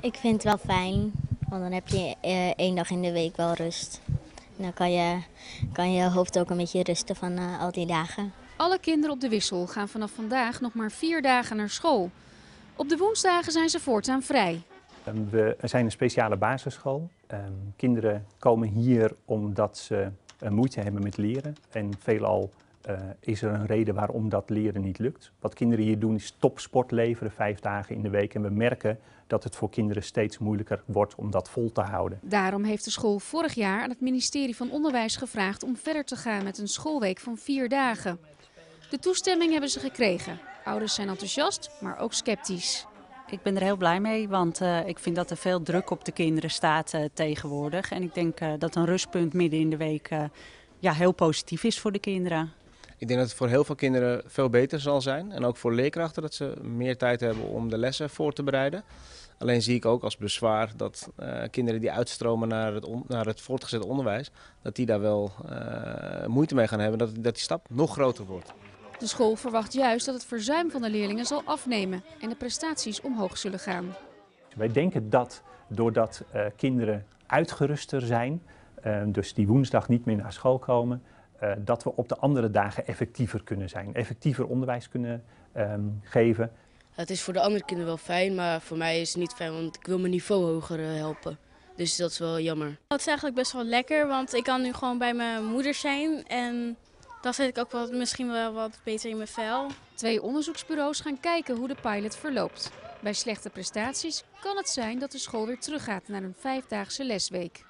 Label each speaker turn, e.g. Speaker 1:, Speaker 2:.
Speaker 1: Ik vind het wel fijn, want dan heb je eh, één dag in de week wel rust. En dan kan je, kan je hoofd ook een beetje rusten van eh, al die dagen.
Speaker 2: Alle kinderen op de wissel gaan vanaf vandaag nog maar vier dagen naar school. Op de woensdagen zijn ze voortaan vrij.
Speaker 3: Ehm, We zijn een speciale basisschool. Ehm, kinderen komen hier omdat ze eh, moeite hebben met leren. En veelal eh, is er een reden waarom dat leren niet lukt. Wat kinderen hier doen is topsport leveren vijf dagen in de week. En we merken dat het voor kinderen steeds moeilijker wordt om dat vol te houden.
Speaker 2: Daarom heeft de school vorig jaar aan het ministerie van Onderwijs gevraagd om verder te gaan met een schoolweek van vier dagen. De toestemming hebben ze gekregen. Ouders zijn enthousiast, maar ook sceptisch.
Speaker 4: Ik ben er heel blij mee, want eh, ik vind dat er veel druk op de kinderen staat eh, tegenwoordig. En ik denk eh, dat een rustpunt midden in de week eh, ja, heel positief is voor de kinderen.
Speaker 5: Ik denk dat het voor heel veel kinderen veel beter zal zijn. En ook voor leerkrachten dat ze meer tijd hebben om de lessen voor te bereiden. Alleen zie ik ook als bezwaar dat eh, kinderen die uitstromen naar het, on- naar het voortgezet onderwijs, dat die daar wel eh, moeite mee gaan hebben. Dat, dat die stap nog groter wordt.
Speaker 2: De school verwacht juist dat het verzuim van de leerlingen zal afnemen en de prestaties omhoog zullen gaan.
Speaker 3: Wij denken dat doordat eh, kinderen uitgeruster zijn, dus die woensdag niet meer naar school komen, eh, dat we op de andere dagen effectiever kunnen zijn. Effectiever onderwijs kunnen ehm, geven.
Speaker 6: Het is voor de andere kinderen wel fijn, maar voor mij is het niet fijn, want ik wil mijn niveau hoger eh, helpen. Dus dat is wel jammer.
Speaker 7: Het is eigenlijk best wel lekker, want ik kan nu gewoon bij mijn moeder zijn. En dan zit ik ook wat, misschien wel wat beter in mijn vel.
Speaker 2: Twee onderzoeksbureaus gaan kijken hoe de pilot verloopt. Bij slechte prestaties kan het zijn dat de school weer teruggaat naar een vijfdaagse lesweek.